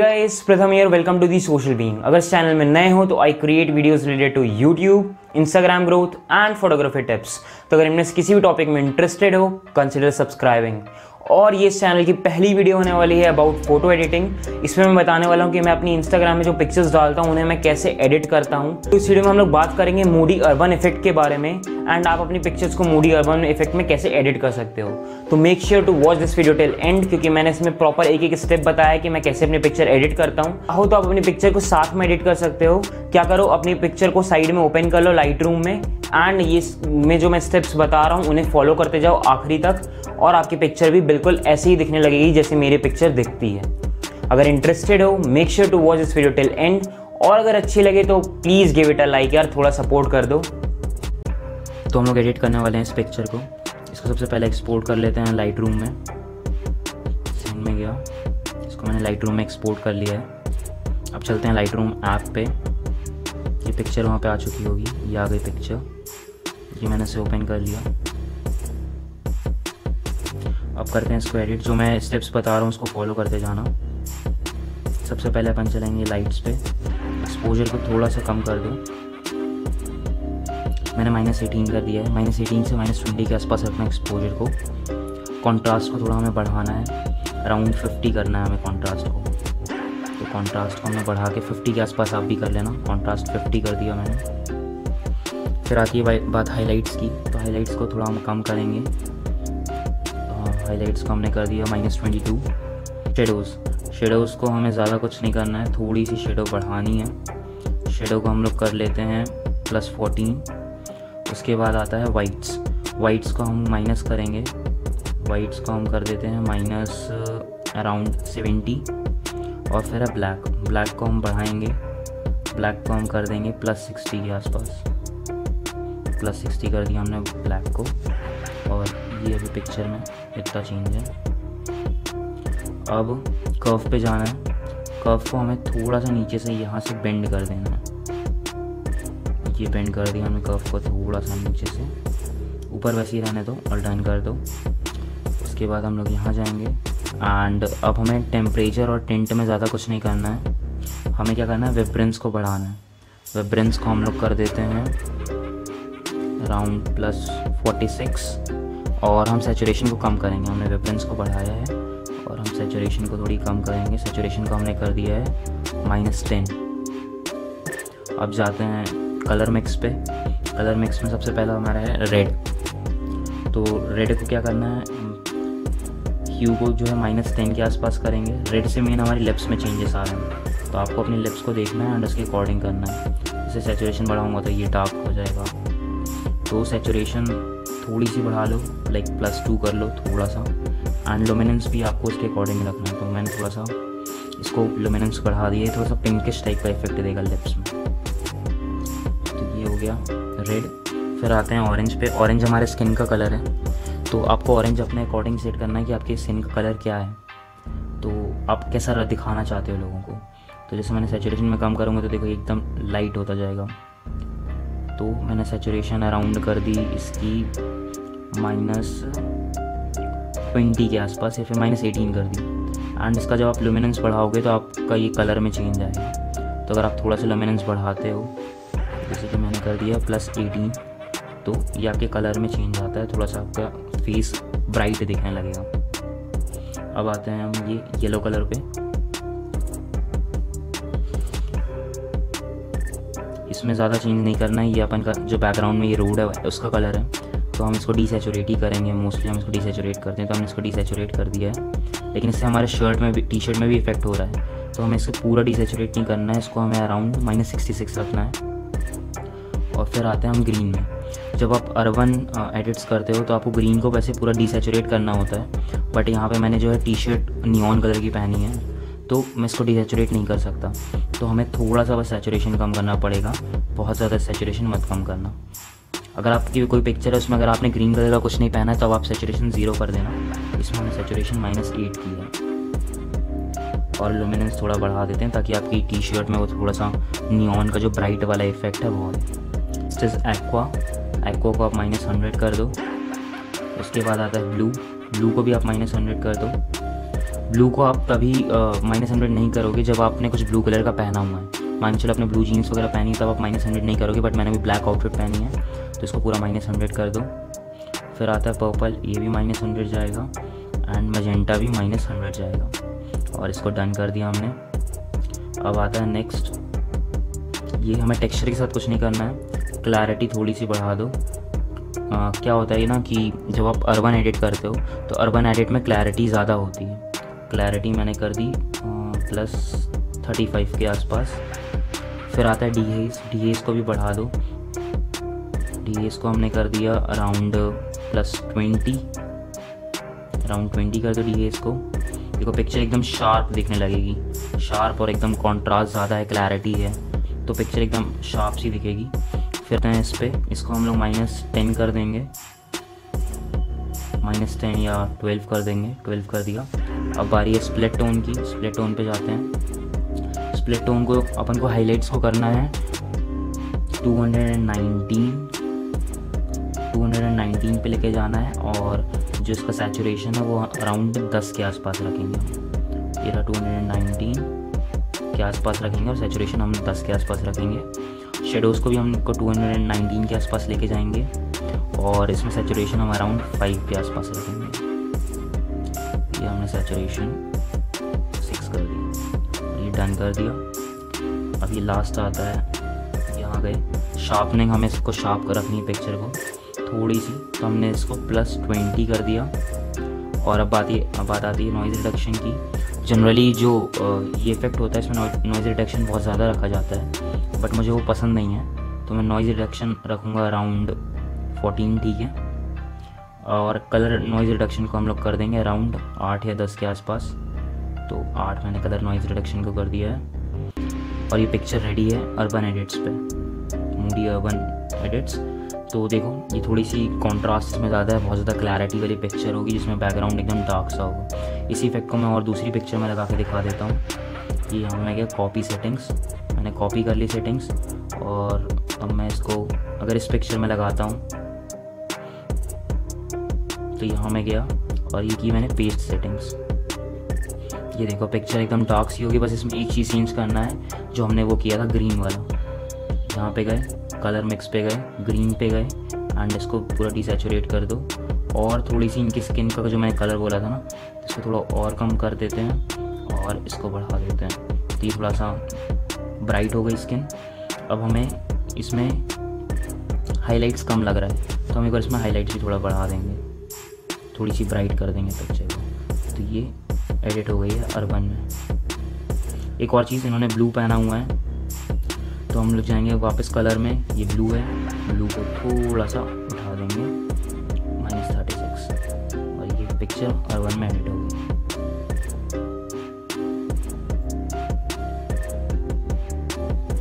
Guys Pratham here welcome to the social being अगर इस channel में नए हो तो I create videos related to YouTube Instagram growth and photography tips तो अगर इनमें किसी भी टॉपिक में इंटरेस्टेड हो कंसिडर सब्सक्राइबिंग और ये इस चैनल की पहली वीडियो होने वाली है अबाउट फ़ोटो एडिटिंग इसमें मैं बताने वाला हूँ कि मैं अपनी इंस्टाग्राम में जो पिक्चर्स डालता हूँ, उन्हें मैं कैसे एडिट करता हूँ। तो इस वीडियो में हम लोग बात करेंगे मूडी अर्बन इफ़ेक्ट के बारे में एंड आप अपनी पिक्चर्स को मूडी अर्बन इफ़ेक्ट में कैसे एडिट कर सकते हो। तो make sure to watch this video till end क्योंकि मैंने इसमें प्रॉपर एक एक स्टेप बताया कि मैं कैसे अपनी पिक्चर एडिट करता हूँ। हो तो आप अपनी पिक्चर को साथ में एडिट कर सकते हो। क्या करो, अपनी पिक्चर को साइड में ओपन कर लो लाइट रूम में एंड ये मैं जो मैं स्टेप्स बता रहा हूँ, उन्हें फॉलो करते जाओ आखिरी तक। और आपकी पिक्चर भी बिल्कुल ऐसे ही दिखने लगेगी जैसे मेरी पिक्चर दिखती है। अगर इंटरेस्टेड हो make sure to watch this video till end और अगर अच्छी लगे तो please give it a like यार, थोड़ा सपोर्ट कर दो। तो हम लोग एडिट करने वाले हैं इस पिक्चर को। इसको सबसे पहले एक्सपोर्ट कर लेते हैं लाइट रूम में। सेंड में गया। इसको मैंने लाइट रूम में एक्सपोर्ट कर लिया है। अब चलते हैं लाइट रूम ऐप पे। ये पिक्चर वहाँ पे आ चुकी होगी। ये आ गई पिक्चर ये मैंने इसे ओपन कर लिया। अब करते हैं इसको एडिट जो मैं स्टेप्स बता रहा हूँ, उसको फॉलो करते जाना। सबसे पहले अपन चलेंगे लाइट्स पे. एक्सपोजर को थोड़ा सा कम कर दो। मैंने माइनस एटीन कर दिया है। माइनस एटीन से माइनस ट्वेंटी के आसपास रखना एक्सपोजर को। कॉन्ट्रास्ट को थोड़ा हमें बढ़ाना है। अराउंड फिफ्टी करना है हमें कॉन्ट्रास्ट को। तो कॉन्ट्रास्ट को हमें बढ़ा के फिफ्टी के आसपास आप भी कर लेना। कॉन्ट्रास्ट फिफ्टी कर दिया मैंने। फिर आती है बात हाईलाइट्स की। तो हाईलाइट्स को थोड़ा हम कम करेंगे। हाईलाइट्स को हमने कर दिया minus twenty two shadows shadows को हमें ज़्यादा कुछ नहीं करना है, थोड़ी सी शेडो बढ़ानी है. शेडो को हम लोग कर लेते हैं प्लस फोर्टीन उसके बाद आता है वाइट्स वाइट्स को हम माइनस करेंगे. वाइट्स को हम कर देते हैं माइनस अराउंड सेवेंटी और फिर है ब्लैक ब्लैक को हम बढ़ाएँगे. ब्लैक को हम कर देंगे प्लस सिक्सटी के आसपास. प्लस सिक्सटी कर दिया हमने ब्लैक को. और ये अभी पिक्चर में. इतना चेंज है। अब कर्व पे जाना है। कर्व को हमें थोड़ा सा नीचे से यहाँ से बेंड कर देना है। ये बेंड कर दिया हमने कर्व को थोड़ा सा नीचे से। ऊपर वैसे ही रहने दो और डन कर दो। उसके बाद हम लोग यहाँ जाएँगे। एंड अब हमें टेम्परेचर और टेंट में ज़्यादा कुछ नहीं करना है। हमें क्या करना है? वेब्रेंस को बढ़ाना है। वेब्रेंस को हम लोग कर देते हैं। राउंड प्लस फोर्टी सिक्स और हम सेचुरेशन को कम करेंगे। हमने वेब्रेंस को बढ़ाया है और हम सेचुरेशन को थोड़ी कम करेंगे। सेचुरेशन को हमने कर दिया है माइनस टेन अब जाते हैं कलर मिक्स पे। कलर मिक्स में सबसे पहला हमारा है रेड तो रेड को क्या करना है? ह्यू को जो है माइनस टेन के आसपास करेंगे। रेड से मेन हमारी लिप्स में चेंजेस आ रहे हैं। तो आपको अपनी लिप्स को देखना है एंड उसके अकॉर्डिंग करना है। जैसे सेचुरेशन बढ़ाऊँगा तो ये डार्क हो जाएगा। तो सेचुरेशन थोड़ी सी बढ़ा लो लाइक प्लस टू कर लो थोड़ा सा एंड लोमिनेंस भी आपको उसके अकॉर्डिंग रखना है। तो मैंने थोड़ा सा इसको लोमिनेंस बढ़ा दिया थोड़ा सा पिंकिश टाइप का इफ़ेक्ट देगा लिप्स में। तो ये हो गया रेड फिर आते हैं ऑरेंज पे। ऑरेंज हमारे स्किन का कलर है। तो आपको ऑरेंज अपने अकॉर्डिंग सेट करना है कि आपके स्किन का कलर क्या है। तो आप कैसा दिखाना चाहते हो लोगों को? तो जैसे मैंने सेचुरेशन में काम करूँगा तो देखो एकदम लाइट होता जाएगा। तो मैंने सेचुरेशन अराउंड कर दी इसकी माइनस ट्वेंटी के आसपास, या फिर माइनस एटीन कर दी। एंड इसका जब आप लुमिनेंस बढ़ाओगे तो आपका ये कलर में चेंज आएगा। तो अगर आप थोड़ा सा लुमिनेंस बढ़ाते हो, जैसे कि मैंने कर दिया प्लस एटीन तो ये आपके कलर में चेंज आता है। थोड़ा सा आपका फेस ब्राइट दिखने लगेगा। अब आते हैं हम ये येलो कलर पे। इसमें ज़्यादा चेंज नहीं करना है। ये अपन का जो बैकग्राउंड में ये रोड है, उसका कलर है। तो हम इसको डीसेचुरेट ही करेंगे। मोस्टली हम इसको डीसेचुरेट करते हैं। तो हमने इसको डीसेचुरेट कर दिया है। लेकिन इससे हमारे शर्ट में भी टी शर्ट में भी इफ़ेक्ट हो रहा है। तो हमें इसको पूरा डीसेचुरेट नहीं करना है। इसको हमें अराउंड माइनस सिक्सटी सिक्स रखना है। और फिर आते हैं हम ग्रीन में। जब आप अर्बन एडिट्स करते हो तो आपको ग्रीन को वैसे पूरा डीसेचुरेट करना होता है। बट यहाँ पे मैंने जो है टी शर्ट नियॉन कलर की पहनी है। तो मैं इसको डीसेचुरेट नहीं कर सकता। तो हमें थोड़ा सा बस सेचुरेशन कम करना पड़ेगा। बहुत ज़्यादा सेचुरेशन मत कम करना। अगर आपकी कोई पिक्चर है, उसमें अगर आपने ग्रीन कलर का कुछ नहीं पहना है तो आप सेचुरेशन ज़ीरो कर देना। इसमें हमने सेचुरेशन माइनस एट की है। और लुमिनेंस थोड़ा बढ़ा देते हैं, ताकि आपकी टी शर्ट में वो थोड़ा सा नियॉन का जो ब्राइट वाला इफ़ेक्ट है, वो आए एक्वा एक्वा को आप माइनस हंड्रेड कर दो। उसके बाद आता है ब्लू ब्लू को भी आप माइनस हंड्रेड कर दो। ब्लू को आप तभी माइनस हंड्रेड नहीं करोगे जब आपने कुछ ब्लू कलर का पहना हुआ है। मान चलो आपने ब्लू जीन्स वगैरह पहनी है तब आप माइनस हंड्रेड नहीं करोगे बट मैंने अभी ब्लैक आउटफिट पहनी है तो इसको पूरा माइनस हंड्रेड कर दो। फिर आता है पर्पल ये भी माइनस हंड्रेड जाएगा एंड मजेंटा भी माइनस हंड्रेड जाएगा। और इसको डन कर दिया हमने। अब आता है नेक्स्ट ये हमें टेक्सचर के साथ कुछ नहीं करना है। क्लैरिटी थोड़ी सी बढ़ा दो। आ, क्या होता है ना कि जब आप अर्बन एडिट करते हो तो अर्बन एडिट में क्लैरिटी ज़्यादा होती है। क्लैरिटी मैंने कर दी प्लस थर्टी फाइव के आसपास। फिर आता है डी एस डी एस को भी बढ़ा दो। डी एस को हमने कर दिया around plus twenty around twenty कर दो डी एस को। देखो पिक्चर एकदम शार्प दिखने लगेगी। शार्प और एकदम कॉन्ट्रास्ट ज़्यादा है क्लैरिटी है। तो पिक्चर एकदम शार्प सी दिखेगी। फिर हैं इस पर इसको हम लोग माइनस टेन कर देंगे। माइनस टेन या ट्वेल्व कर देंगे। ट्वेल्व कर दिया। अब बारी है स्प्लिट टोन की। स्प्लिट टोन पे जाते हैं। स्प्लिट टोन को अपन को हाईलाइट्स को करना है। 219 219 पे लेके जाना है और जो इसका सैचुरेशन है वो अराउंड 10 के आसपास रखेंगे। ये रहा 219 के आसपास रखेंगे और सैचुरेशन हम 10 के आसपास रखेंगे। शेडोज़ को भी हम इनको 219 के आसपास लेके जाएँगे और इसमें सैचुरेशन हम अराउंड 5 के आसपास रखेंगे। ये हमने सेचुरेशन सिक्स कर दिया। ये डन कर दिया। अब ये लास्ट आता है। यहाँ गए। शार्पनिंग हमें इसको शार्प कर रखनी है पिक्चर को। थोड़ी सी तो हमने इसको प्लस ट्वेंटी कर दिया। और अब बात ये, अब बात आती है नॉइज़ रिडक्शन की। जनरली जो ये इफ़ेक्ट होता है, इसमें नॉइज़ रिडक्शन बहुत ज़्यादा रखा जाता है। बट मुझे वो पसंद नहीं है। तो मैं नॉइज़ रिडक्शन रखूँगा अराउंड फोर्टीन ठीक है? और कलर नॉइज़ रिडक्शन को हम लोग कर देंगे अराउंड आठ या दस के आसपास। तो आठ मैंने कलर नॉइज़ रिडक्शन को कर दिया है। और ये पिक्चर रेडी है अर्बन एडिट्स पे। मूडी अर्बन एडिट्स तो देखो, ये थोड़ी सी कॉन्ट्रास्ट में ज़्यादा है, बहुत ज़्यादा क्लैरिटी वाली पिक्चर होगी, जिसमें बैकग्राउंड एकदम डार्क सा होगा। इसी इफ़ेक्ट को मैं और दूसरी पिक्चर में लगा के दिखा देता हूँ। ये हमें क्या कॉपी सेटिंग्स मैंने कॉपी कर ली सेटिंग्स और अब मैं इसको अगर इस पिक्चर में लगाता हूँ तो यहाँ मैं गया और ये की मैंने पेस्ट सेटिंग्स ये देखो पिक्चर एकदम डार्क सी होगी, बस इसमें एक चीज़ चेंज करना है, जो हमने वो किया था ग्रीन वाला। यहाँ पे गए कलर मिक्स पे गए ग्रीन पे गए एंड इसको पूरा डिसेचुरेट कर दो। और थोड़ी सी इनकी स्किन का जो मैंने कलर बोला था ना, इसको थोड़ा और कम कर देते हैं और इसको बढ़ा देते हैं। तो ये थोड़ा सा ब्राइट हो गई स्किन अब हमें इसमें हाईलाइट्स कम लग रहा है तो हम एक बार इसमें हाईलाइट्स भी थोड़ा बढ़ा देंगे। थोड़ी सी ब्राइट कर देंगे पिक्चर को। तो ये एडिट हो गई है अर्बन में। एक और चीज़ इन्होंने ब्लू पहना हुआ है। तो हम लोग जाएँगे वापस कलर में। ये ब्लू है। ब्लू को थोड़ा सा उठा देंगे। माइनस थर्टी सिक्स और ये पिक्चर अर्बन में एडिट हो।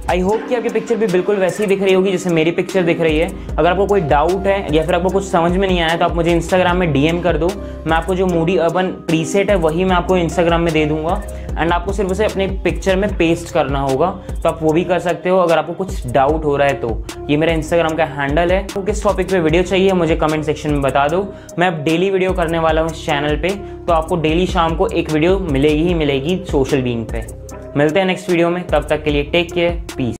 आई होप कि आपकी पिक्चर भी बिल्कुल वैसी दिख रही होगी जैसे मेरी पिक्चर दिख रही है। अगर आपको कोई डाउट है या फिर आपको कुछ समझ में नहीं आया तो आप मुझे इंस्टाग्राम में डीएम कर दो। मैं आपको जो मूडी अर्बन प्रीसेट है वही मैं आपको इंस्टाग्राम में दे दूँगा। एंड आपको सिर्फ़ उसे अपने पिक्चर में पेस्ट करना होगा। तो आप वो भी कर सकते हो। अगर आपको कुछ डाउट हो रहा है तो। ये मेरा इंस्टाग्राम का हैंडल है। तो किस टॉपिक पे वीडियो चाहिए मुझे कमेंट सेक्शन में बता दो। मैं अब डेली वीडियो करने वाला हूँ इस चैनल पे। तो आपको डेली शाम को एक वीडियो मिलेगी ही मिलेगी सोशल बींग पे। मिलते हैं नेक्स्ट वीडियो में तब तक के लिए टेक केयर पीस